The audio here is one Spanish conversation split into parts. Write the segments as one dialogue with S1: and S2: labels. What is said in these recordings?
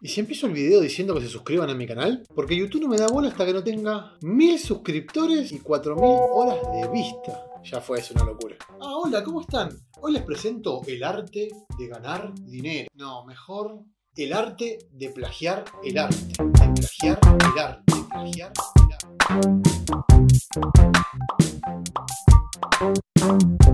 S1: ¿Y si empiezo el video diciendo que se suscriban a mi canal? Porque YouTube no me da bola hasta que no tenga mil suscriptores y 4000 horas de vista. Ya fue, es una locura. Ah, hola, ¿cómo están? Hoy les presento el arte de ganar dinero. No, mejor el arte de plagiar el arte. De plagiar el arte. De plagiar el arte.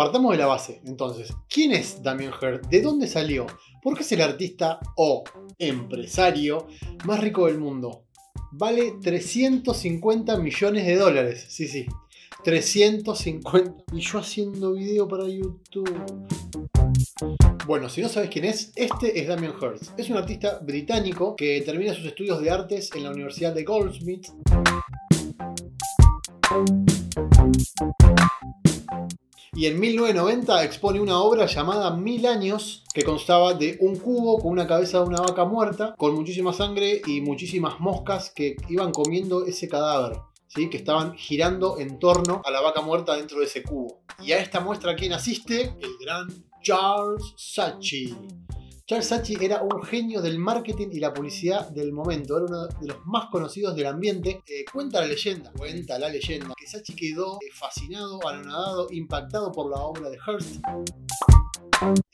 S1: Partamos de la base. Entonces, ¿quién es Damien Hirst? ¿De dónde salió? ¿Por qué es el artista o empresario más rico del mundo? Vale 350 millones de dólares. Sí, sí. 350. Y yo haciendo video para YouTube. Bueno, si no sabes quién es, este es Damien Hirst. Es un artista británico que termina sus estudios de artes en la Universidad de Goldsmith. Y en 1990 expone una obra llamada Mil años que constaba de un cubo con una cabeza de una vaca muerta, con muchísima sangre y muchísimas moscas que iban comiendo ese cadáver. ¿Sí? que estaban girando en torno a la vaca muerta dentro de ese cubo. Y a esta muestra, ¿quién asiste? El gran Charles Saatchi. Charles Saatchi era un genio del marketing y la publicidad del momento, era uno de los más conocidos del ambiente. Eh, cuenta la leyenda, cuenta la leyenda, que Saatchi quedó eh, fascinado, anonadado, impactado por la obra de Hearst,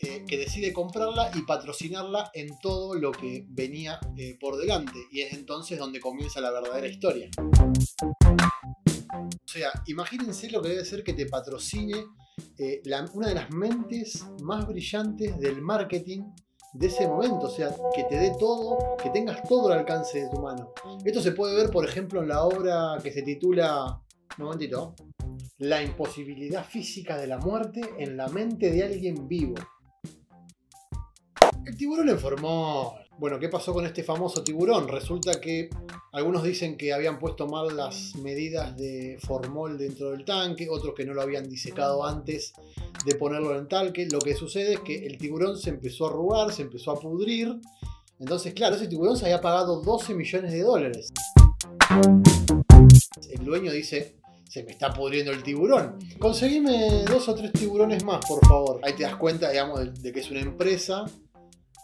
S1: eh, que decide comprarla y patrocinarla en todo lo que venía por delante. Y es entonces donde comienza la verdadera historia. O sea, imagínense lo que debe ser que te patrocine una de las mentes más brillantes del marketing de ese momento, o sea, que te dé todo, que tengas todo al alcance de tu mano. Esto se puede ver, por ejemplo, en la obra que se titula, un momentito, La imposibilidad física de la muerte en la mente de alguien vivo. El tiburón informó bueno, ¿qué pasó con este famoso tiburón? Resulta que algunos dicen que habían puesto mal las medidas de formol dentro del tanque, otros que no lo habían disecado antes de ponerlo en el tanque. Lo que sucede es que el tiburón se empezó a arrugar, se empezó a pudrir. Entonces, claro, ese tiburón se había pagado 12 millones de dólares. El dueño dice, se me está pudriendo el tiburón. Conseguime dos o tres tiburones más, por favor. Ahí te das cuenta, digamos, de que es una empresa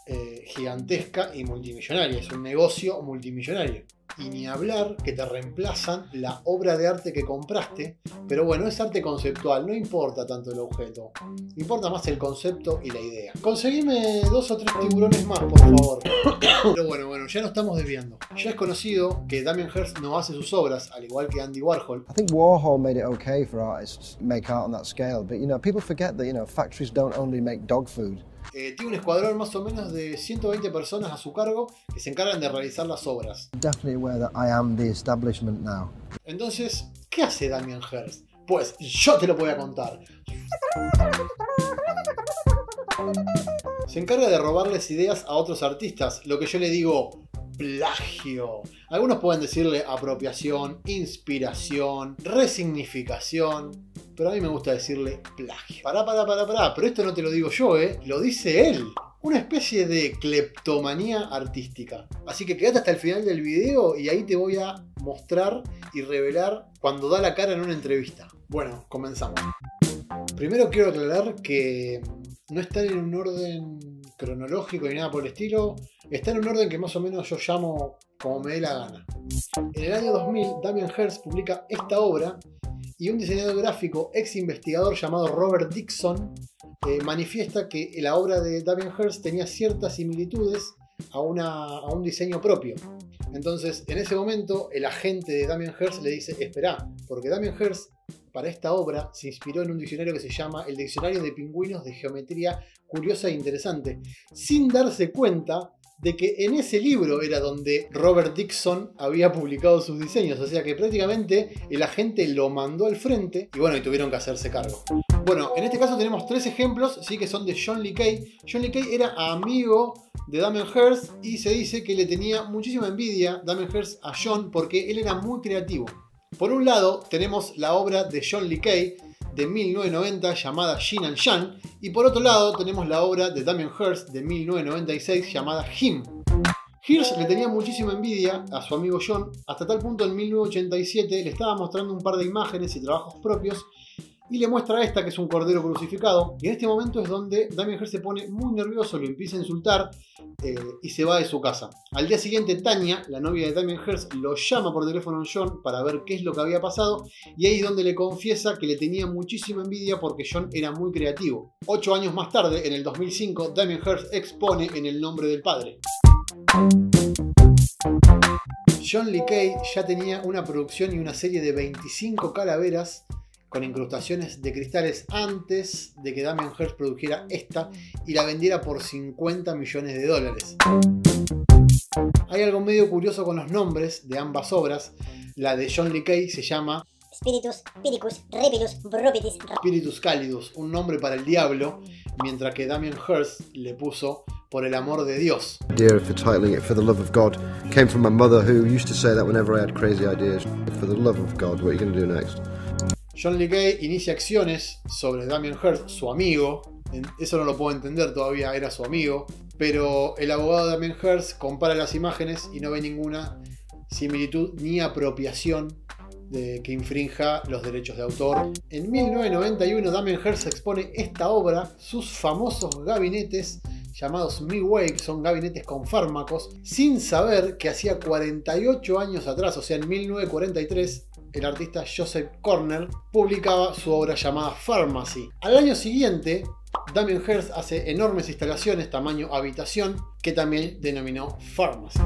S1: eh, gigantesca y multimillonaria. Es un negocio multimillonario. Y ni hablar que te reemplazan la obra de arte que compraste. Pero bueno, es arte conceptual, no importa tanto el objeto. Importa más el concepto y la idea. Conseguime dos o tres tiburones más, por favor. Pero bueno, bueno, ya no estamos desviando. Ya es conocido que Damien Hirst no hace sus obras, al igual que Andy Warhol.
S2: I think Warhol made it okay for artists to make art on that scale, but you know, people forget that you know factories don't only make dog food.
S1: Eh, tiene un escuadrón más o menos de 120 personas a su cargo que se encargan de realizar las obras. Entonces, ¿qué hace Damien Hirst? Pues yo te lo voy a contar. Se encarga de robarles ideas a otros artistas, lo que yo le digo plagio. Algunos pueden decirle apropiación, inspiración, resignificación pero a mí me gusta decirle plagio. Pará, pará, pará, pará, pero esto no te lo digo yo, ¿eh? Lo dice él. Una especie de cleptomanía artística. Así que quédate hasta el final del video y ahí te voy a mostrar y revelar cuando da la cara en una entrevista. Bueno, comenzamos. Primero quiero aclarar que no están en un orden cronológico ni nada por el estilo. Está en un orden que más o menos yo llamo como me dé la gana. En el año 2000, Damien Hirst publica esta obra y un diseñador gráfico, ex investigador llamado Robert Dixon, eh, manifiesta que la obra de Damien Hirst tenía ciertas similitudes a, a, un diseño propio. Entonces, en ese momento, el agente de Damien Hirst le dice, espera, porque Damien Hirst para esta obra se inspiró en un diccionario que se llama el Diccionario de Pingüinos de Geometría Curiosa e Interesante, sin darse cuenta de que en ese libro era donde Robert Dixon había publicado sus diseños, o sea que prácticamente el agente lo mandó al frente y bueno, y tuvieron que hacerse cargo. Bueno, en este caso tenemos tres ejemplos, sí que son de John Lee Kay. John Lee Kay era amigo de Damien Hirst y se dice que le tenía muchísima envidia Damien Hirst a John porque él era muy creativo. Por un lado tenemos la obra de John Lee Kay de 1990 llamada Shin and Shan, y por otro lado tenemos la obra de Damien Hirst de 1996 llamada Him. Hirsch le tenía muchísima envidia a su amigo John, hasta tal punto en 1987 le estaba mostrando un par de imágenes y trabajos propios y le muestra esta que es un cordero crucificado. Y en este momento es donde Damien Hirst se pone muy nervioso, lo empieza a insultar eh, y se va de su casa. Al día siguiente, Tania, la novia de Damien Hirst, lo llama por teléfono a John para ver qué es lo que había pasado y ahí es donde le confiesa que le tenía muchísima envidia porque John era muy creativo. Ocho años más tarde, en el 2005, Damien Hirst expone en el nombre del padre. John Lee Kay ya tenía una producción y una serie de 25 calaveras con incrustaciones de cristales antes de que Damien Hirst produjera esta y la vendiera por 50 millones de dólares. Hay algo medio curioso con los nombres de ambas obras. La de John Lee Kay se llama
S3: Spiritus, Piricus, Repilus, Brupitis.
S1: Spiritus Calidus, un nombre para el diablo, mientras que Damien Hirst le puso por el amor de Dios.
S2: idea for titling it For the Love of God came from my mother, who used to say that whenever I had crazy ideas. For the love of God, what are you going to do next?
S1: John Lee Kay inicia acciones sobre Damien Hirst, su amigo. Eso no lo puedo entender todavía, era su amigo. Pero el abogado Damien Hirst compara las imágenes y no ve ninguna similitud ni apropiación de que infrinja los derechos de autor. En 1991 Damien Hirst expone esta obra, sus famosos gabinetes llamados Midway, son gabinetes con fármacos, sin saber que hacía 48 años atrás, o sea en 1943, el artista Joseph Cornell publicaba su obra llamada Pharmacy. Al año siguiente, Damien Hirst hace enormes instalaciones tamaño habitación que también denominó Pharmacy.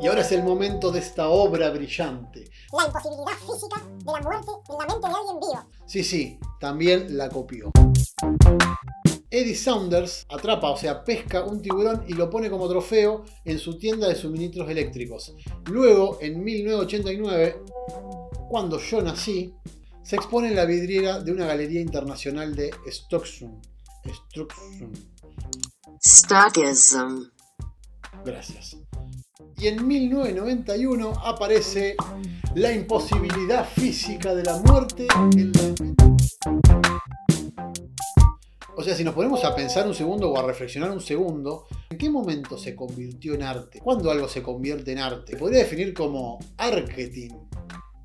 S1: Y ahora es el momento de esta obra brillante.
S3: La imposibilidad física de la muerte en la mente de alguien vivo.
S1: Sí, sí, también la copió. Eddie Saunders atrapa, o sea, pesca un tiburón y lo pone como trofeo en su tienda de suministros eléctricos. Luego, en 1989, cuando yo nací, se expone en la vidriera de una galería internacional de Stocksund. Stocksund.
S4: Stockism.
S1: Gracias. Y en 1991 aparece La imposibilidad física de la muerte en la. O sea, si nos ponemos a pensar un segundo o a reflexionar un segundo, ¿en qué momento se convirtió en arte? ¿Cuándo algo se convierte en arte? Podría definir como marketing.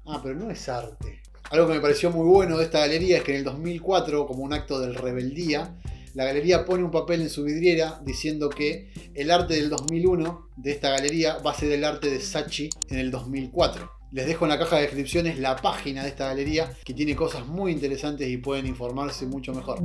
S1: Ah, pero no es arte. Algo que me pareció muy bueno de esta galería es que en el 2004, como un acto de rebeldía, la galería pone un papel en su vidriera diciendo que el arte del 2001 de esta galería va a ser el arte de Sachi en el 2004. Les dejo en la caja de descripciones la página de esta galería que tiene cosas muy interesantes y pueden informarse mucho mejor.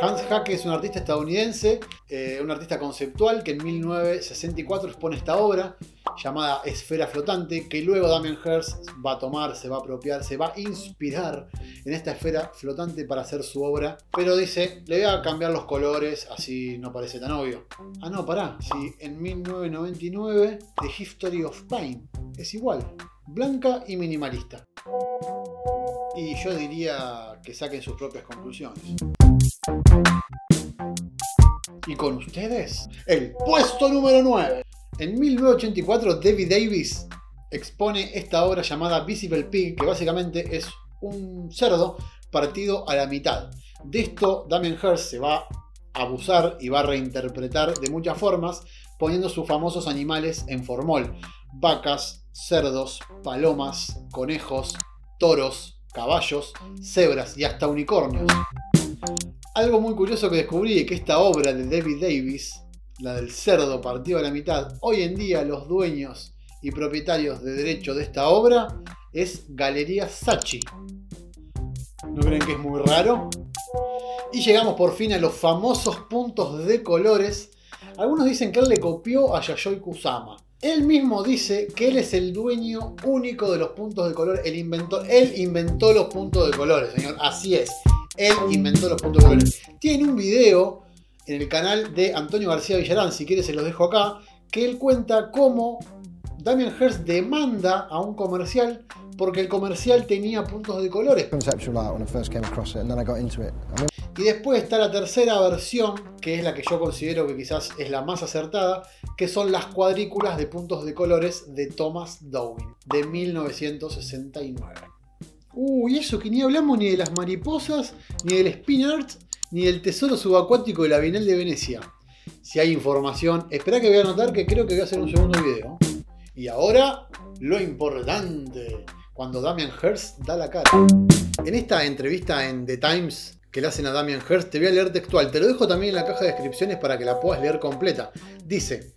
S1: Hans Hacke es un artista estadounidense, eh, un artista conceptual que en 1964 expone esta obra llamada Esfera Flotante, que luego Damien Hirst va a tomar, se va a apropiar, se va a inspirar en esta esfera flotante para hacer su obra, pero dice, le voy a cambiar los colores, así no parece tan obvio. Ah, no, pará, si en 1999 The History of Pain es igual, blanca y minimalista. Y yo diría que saquen sus propias conclusiones. Y con ustedes, el puesto número 9. En 1984, David Davis expone esta obra llamada Visible Pig, que básicamente es un cerdo partido a la mitad. De esto, Damien Hirst se va a abusar y va a reinterpretar de muchas formas, poniendo sus famosos animales en formol: vacas, cerdos, palomas, conejos, toros, caballos, cebras y hasta unicornios. Algo muy curioso que descubrí es que esta obra de David Davis, la del cerdo partido a la mitad, hoy en día los dueños y propietarios de derecho de esta obra es Galería Sachi. ¿No creen que es muy raro? Y llegamos por fin a los famosos puntos de colores. Algunos dicen que él le copió a Yayoi Kusama. Él mismo dice que él es el dueño único de los puntos de color. Él inventó, él inventó los puntos de colores, señor. Así es. Él inventó los puntos de colores. Tiene un video en el canal de Antonio García Villarán, si quieres se los dejo acá, que él cuenta cómo Damien Hirst demanda a un comercial porque el comercial tenía puntos de colores. Y después está la tercera versión, que es la que yo considero que quizás es la más acertada, que son las cuadrículas de puntos de colores de Thomas Downing, de 1969. Uy, eso que ni hablamos ni de las mariposas, ni del spin art, ni del tesoro subacuático de la Bienal de Venecia. si hay información. Espera que voy a anotar que creo que voy a hacer un segundo video. Y ahora, lo importante, cuando Damian Hirst da la cara. En esta entrevista en The Times que le hacen a Damian Hirst, te voy a leer textual. Te lo dejo también en la caja de descripciones para que la puedas leer completa. Dice,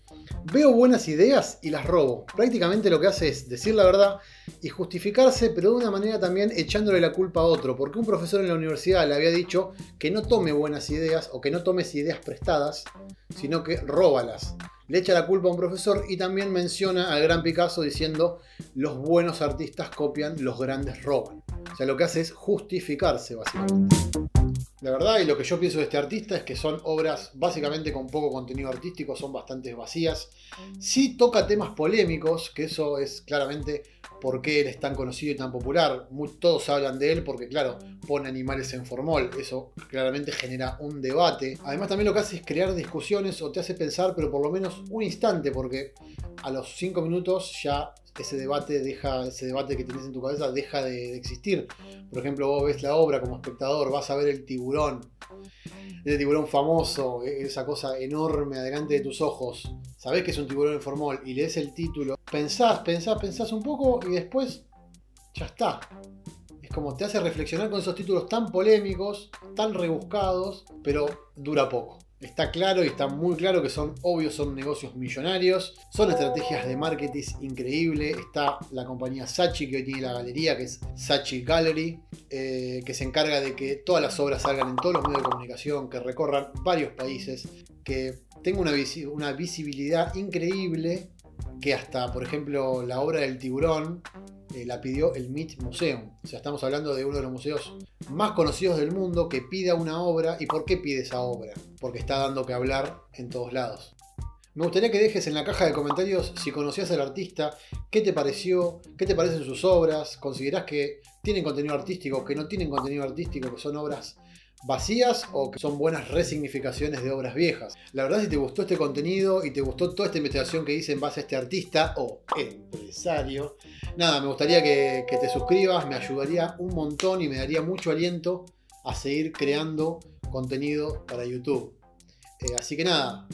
S1: veo buenas ideas y las robo. Prácticamente lo que hace es decir la verdad y justificarse, pero de una manera también echándole la culpa a otro. Porque un profesor en la universidad le había dicho que no tome buenas ideas o que no tomes ideas prestadas, sino que róbalas. Le echa la culpa a un profesor y también menciona al gran Picasso diciendo los buenos artistas copian, los grandes roban. O sea, lo que hace es justificarse básicamente. La verdad, y lo que yo pienso de este artista es que son obras básicamente con poco contenido artístico, son bastante vacías. Sí toca temas polémicos, que eso es claramente por qué él es tan conocido y tan popular. todos hablan de él porque, claro, pone animales en formol. Eso claramente genera un debate. Además, también lo que hace es crear discusiones o te hace pensar, pero por lo menos un instante, porque a los cinco minutos ya ese debate deja, ese debate que tienes en tu cabeza deja de, existir. Por ejemplo, vos ves la obra como espectador, vas a ver el tiburón, ese tiburón famoso, e, esa cosa enorme adelante de tus ojos. Sabés que es un tiburón en formol y lees el título, pensás, pensás, pensás un poco y después ya está. Es como te hace reflexionar con esos títulos tan polémicos, tan rebuscados, pero dura poco. Está claro y está muy claro que son obvios, son negocios millonarios, son estrategias de marketing increíble. Está la compañía Sachi que hoy tiene la galería, que es Sachi Gallery, eh, que se encarga de que todas las obras salgan en todos los medios de comunicación, que recorran varios países, que tenga una, una visibilidad increíble, que hasta, por ejemplo, la obra del tiburón eh, la pidió el MIT Museum. O sea, estamos hablando de uno de los museos más conocidos del mundo que pida una obra. ¿Y por qué pide esa obra? Porque está dando que hablar en todos lados. Me gustaría que dejes en la caja de comentarios si conocías al artista, qué te pareció, qué te parecen sus obras, considerás que tienen contenido artístico, que no tienen contenido artístico, que son obras vacías o que son buenas resignificaciones de obras viejas. La verdad, si te gustó este contenido y te gustó toda esta investigación que hice en base a este artista o empresario, nada, me gustaría que, te suscribas, me ayudaría un montón y me daría mucho aliento a seguir creando contenido para YouTube. Eh, así que nada,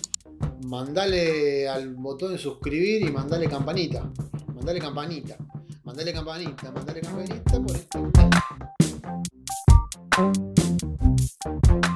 S1: mandale al botón de suscribir y mandale campanita. Mandale campanita. Mandale campanita, mandale campanita por esto. Thank you.